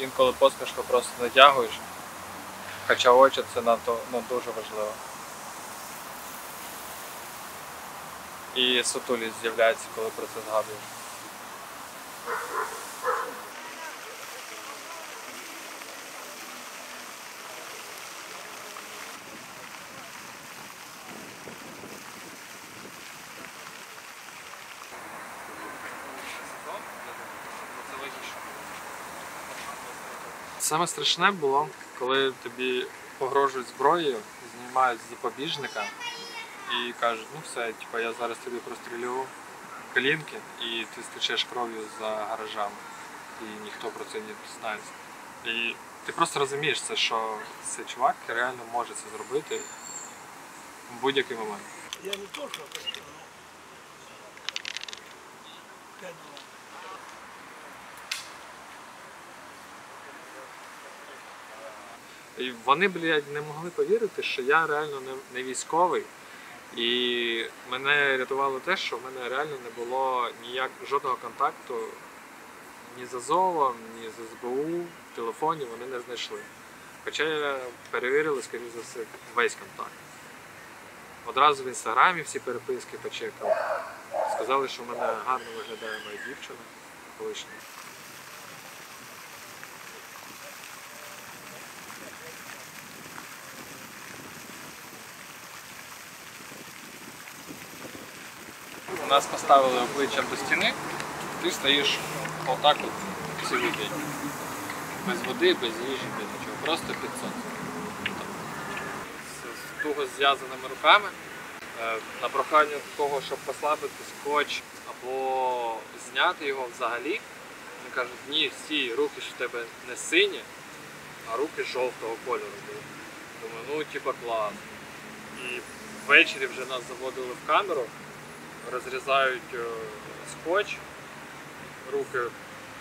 інколи посмішку просто натягуєш. Хоча очі це надто ну, дуже важливо. І сутулість з'являється, коли про це згадуєш. Саме страшне було, коли тобі погрожують зброєю, знімають з запобіжника і кажуть, ну все, типу, я зараз тобі прострілю колінки і ти стечеш кров'ю за гаражами. І ніхто про це не дізнається. І ти просто розумієш це, що цей чувак реально може це зробити в будь-який момент. Я не то, что І вони, блядь, не могли повірити, що я реально не, не військовий. І мене рятувало те, що в мене реально не було ніяк жодного контакту ні з Азовом, ні з СБУ, в телефоні вони не знайшли. Хоча я перевірили, скоріш за все, весь контакт. Одразу в інстаграмі всі переписки почекав. Сказали, що в мене гарно виглядає моя дівчина колишня. Нас поставили обличчям до стіни, ти стоїш отак от цілий день. Без води, без їжі, без нічого. Просто під сонцем. З туго зв'язаними руками. Е, На прохання того, щоб послабити скотч або зняти його взагалі. Вони кажуть, ні, всі руки ж в тебе не сині, а руки жовтого кольору були. Думаю, ну типа клас. І ввечері вже нас заводили в камеру розрізають е, скотч, руки,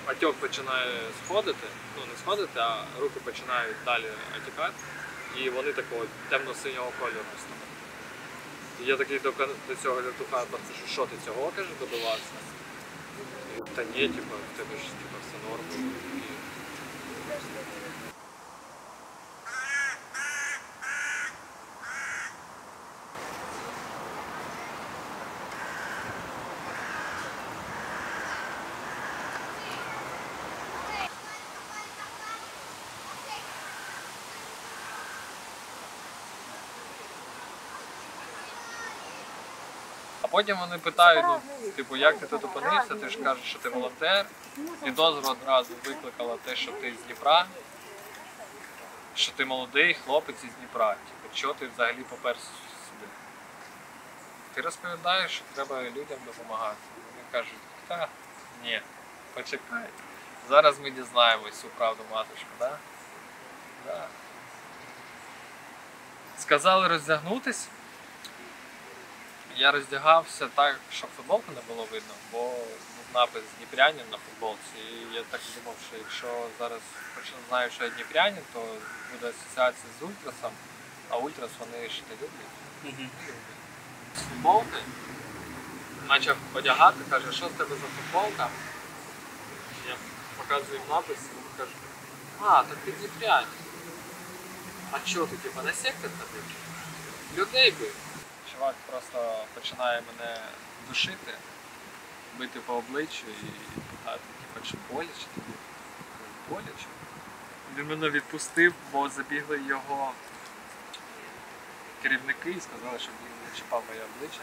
отек починає сходити, ну не сходити, а руки починають далі отікати, і вони такого темно-синього кольору стають. Я такий до, до цього лятуха, що що ти цього каже, добивався? Та ні, типу, в тебе ж типу, все норм. І А потім вони питають, ну, типу, як ти тут опинився, ти ж кажеш, що ти волонтер. Підозру одразу викликала те, що ти з Дніпра, що ти молодий хлопець із Дніпра. Типу, що ти взагалі поперся сюди? Ти розповідаєш, що треба людям допомагати. Вони кажуть, та ні, почекай. Зараз ми дізнаємось всю правду матушку, так? Да? Да. Сказали роздягнутись. Я роздягався так, щоб футболку не було видно, бо був напис Дніпрянин на футболці. І я так думав, що якщо зараз знаю, що я Дніпрянин, то буде асоціація з ультрасом, а ультрас вони ж не люблять. З футболки почав одягати, каже, що з тебе за футболка? Я показую їм напис, і вони кажуть, а, так ти Дніпрянин. А чого ти типа на сектор ходив? Людей бив. Чувак просто починає мене душити, бити по обличчю і питати, типу, чи боляче тобі? Боляче. Він мене відпустив, бо забігли його керівники і сказали, щоб він не чіпав моє обличчя.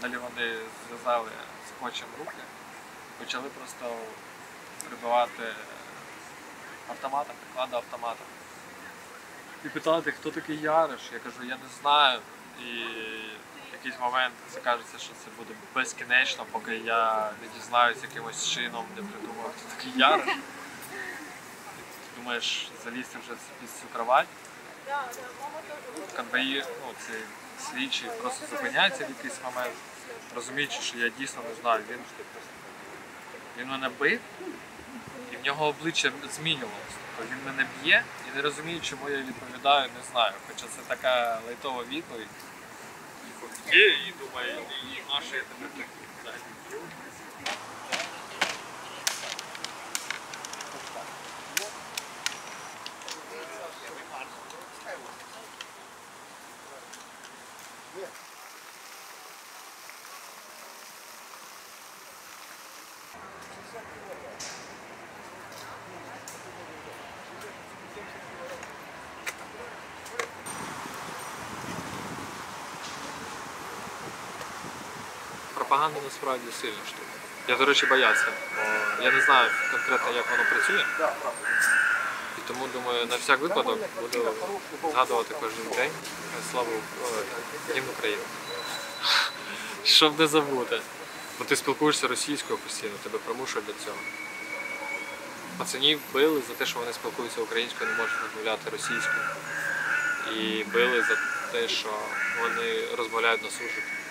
Далі вони зв'язали скотчем руки, почали просто прибивати автоматом, приклади автоматом. І питати, хто такий Яриш. Я кажу, я не знаю. І якийсь момент це кажеться, що це буде безкінечно, поки я не дізнаюсь якимось чином, не придумав, хто такий Яриш. Ти думаєш, залізти вже під цю кровать. Конвої, ну, цей слідчий просто зупиняється в якийсь момент, розуміючи, що я дійсно не знаю. Він, він мене бив, і в нього обличчя змінювалося. Тобто він мене б'є і не розумію, чому я відповідаю, не знаю. Хоча це така лайтова відповідь є, і думаю, і наші. Thank you. Пропаганда насправді сильна штука. Я, до речі, боявся, бо я не знаю конкретно, як воно працює. І тому думаю, на всяк випадок буду згадувати кожен день славу Днем України. Щоб не забути. Бо ти спілкуєшся російською постійно, тебе примушують до цього. Пацанів били за те, що вони спілкуються українською, не можуть розмовляти російською. І били за те, що вони розмовляють на суржику.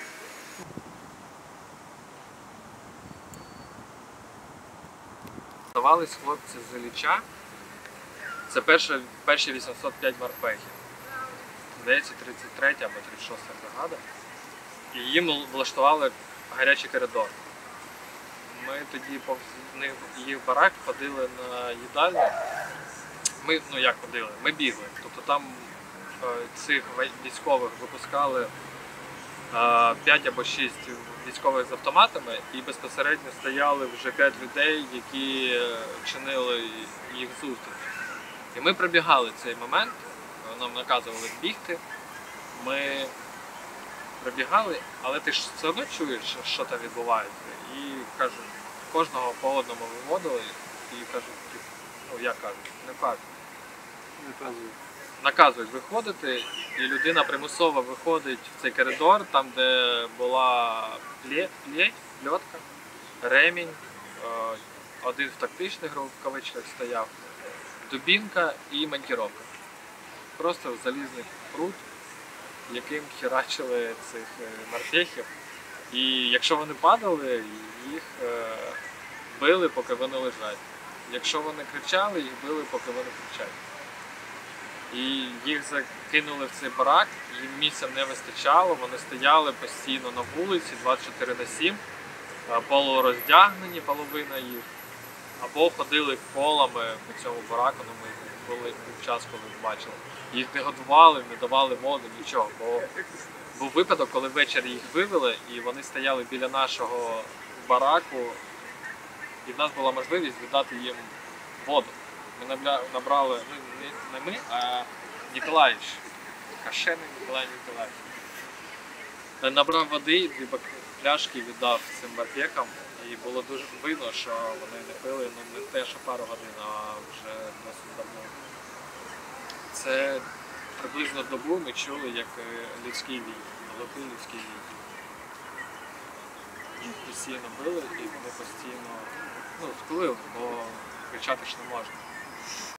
Здавались хлопці з Ілліча. Це перше, перші 805 морпехів. Здається, 33 або 36 бригада. І їм влаштували гарячий коридор. Ми тоді повз них їх барак ходили на їдальню. Ми, ну як ходили, ми бігли. Тобто там е, цих військових випускали 5 або 6 військових з автоматами і безпосередньо стояли вже 5 людей, які е, чинили їх зустріч. І ми пробігали цей момент, нам наказували бігти. Ми пробігали, але ти ж все одно чуєш, що- там відбувається. І кажуть, кожного по одному виводили і кажуть, ну як кажуть, не кажуть. Наказують виходити, і людина примусово виходить в цей коридор, там, де була плє- плеть, пльотка, ремінь, е, один в тактичних рукавичках стояв, дубінка і монтіровка. Просто залізний прут, яким херачили цих е, морпехів. І якщо вони падали, їх е, били, поки вони лежать. Якщо вони кричали, їх били, поки вони кричать. І їх закинули в цей барак, їм місця не вистачало, вони стояли постійно на вулиці 24 на 7, е, полуроздягнені половина їх, або ходили колами по цьому бараку, ну ми були був час, коли бачили. Їх не годували, не давали воду, нічого. Бо був випадок, коли ввечері їх вивели, і вони стояли біля нашого бараку, і в нас була можливість віддати їм воду. Ми набрали, ну не, ми, а Ніколаївич. Кашений Ніколай Ніколаївич. Е, Набрав води, дві пляшки віддав цим барбекам. І було дуже видно, що вони не пили, ну не те, що пару годин, а вже досить давно. Це приблизно добу ми чули, як е, людський вій, глухий людський вій. Їх постійно били і вони постійно ну, скулили, бо кричати ж не можна.